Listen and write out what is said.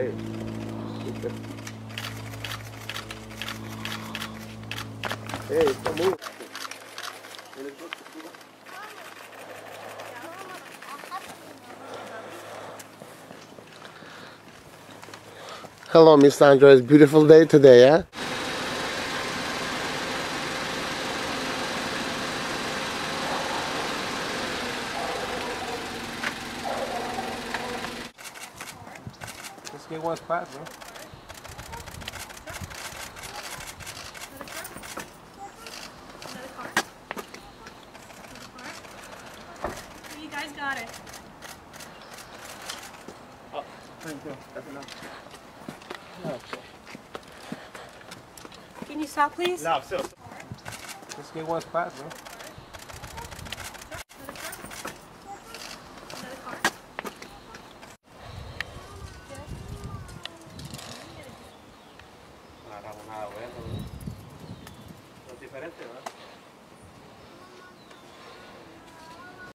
Hey. hey, está muy... Hello, Miss Sandra. It's beautiful day today, yeah? Let's get one spot, bro. You guys got it. Oh, thank you. That's enough. Can you stop, please? No, I'm still. Let's get one spot, bro. agarramos nada bueno. ¿no? Es diferente, ¿no?